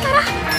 から